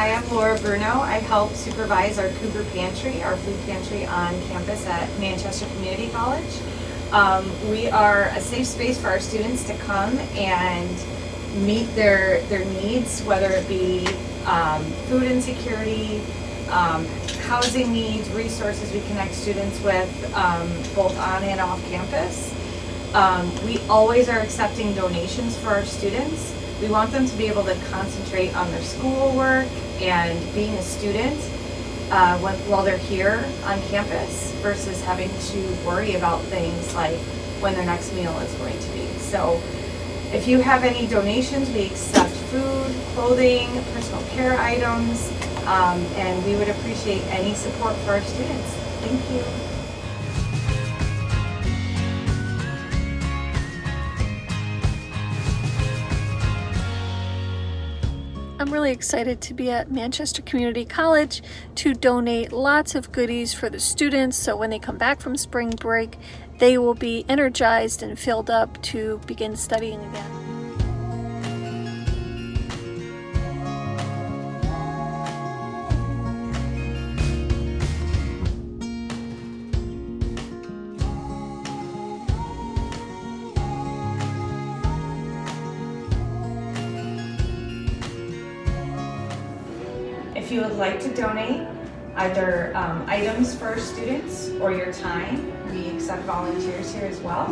I'm Laura Bruno. I help supervise our Cougar Pantry, our food pantry on campus at Manchester Community College. Um, we are a safe space for our students to come and meet their, their needs, whether it be um, food insecurity, um, housing needs, resources we connect students with um, both on and off campus. Um, we always are accepting donations for our students. We want them to be able to concentrate on their schoolwork and being a student uh, when, while they're here on campus versus having to worry about things like when their next meal is going to be. So if you have any donations, we accept food, clothing, personal care items, um, and we would appreciate any support for our students. Thank you. I'm really excited to be at Manchester Community College to donate lots of goodies for the students so when they come back from spring break, they will be energized and filled up to begin studying again. If you would like to donate either um, items for students or your time, we accept volunteers here as well.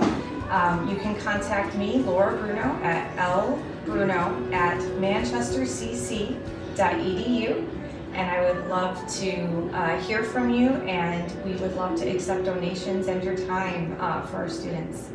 Um, you can contact me, Laura Bruno, at lbruno at manchestercc.edu and I would love to uh, hear from you and we would love to accept donations and your time uh, for our students.